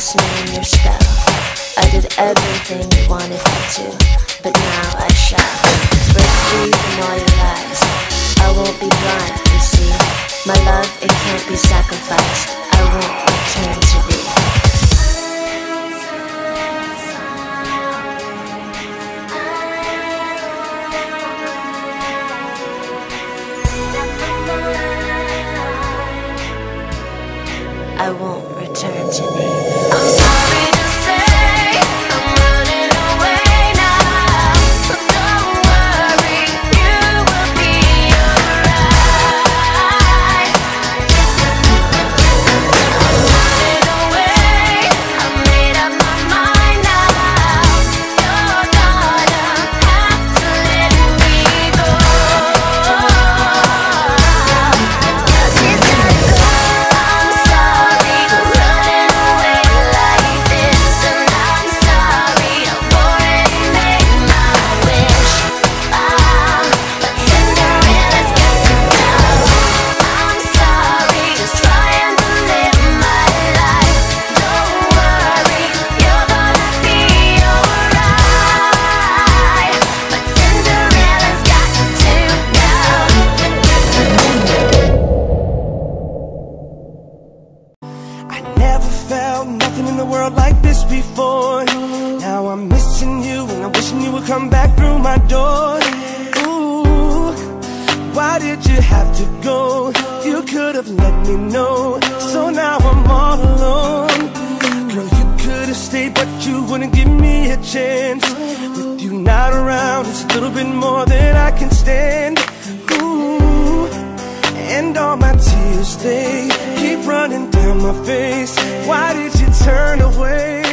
lessening your spell. I did everything you wanted me to, but now I shall break free from all your lies. I won't be blind, you see. My love, it can't be sacrificed. I won't return to thee. Now I'm missing you and I'm wishing you would come back through my door. Ooh, why did you have to go? You could have let me know. So now I'm all alone. Girl, you could have stayed, but you wouldn't give me a chance. With you not around, it's a little bit more than I can stand. Ooh. And all my tears, they keep running down my face Why did you turn away?